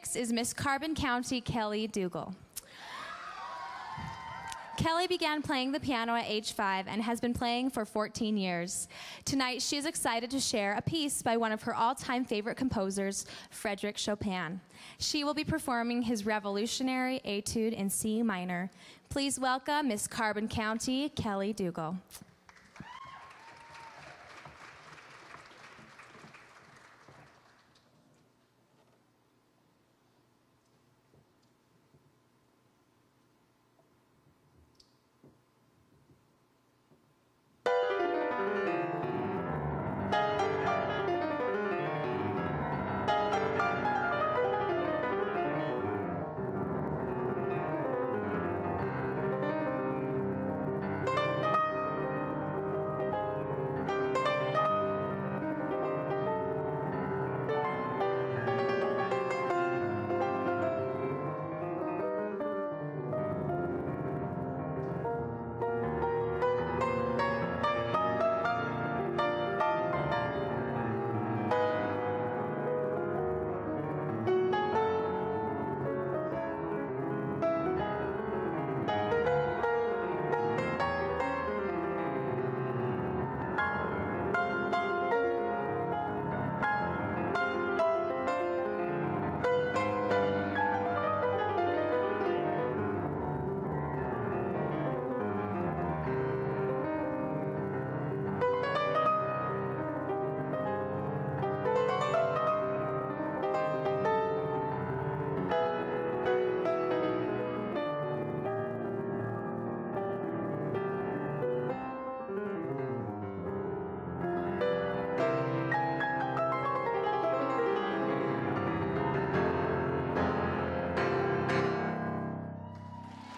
six is Miss Carbon County Kelli Dougal. Kelli began playing the piano at age five and has been playing for 14 years. Tonight, she is excited to share a piece by one of her all time favorite composers, Frederic Chopin. She will be performing his revolutionary etude in C minor. Please welcome Miss Carbon County, Kelli Dougal.